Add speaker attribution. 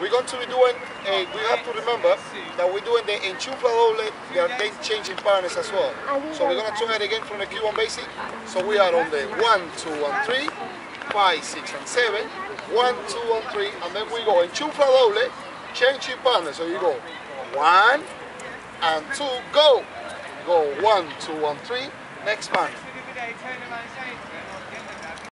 Speaker 1: we're going to be doing, a, we have to remember that we're doing the enchufla doble, they are then changing partners as well. So we're going to try it again from the Cuban basic. So we are on the one, two, and seven. and 2, and three, and then we go enchufla doble, changing partners. So you go one, and two, go. Go one, two, and three, next partner.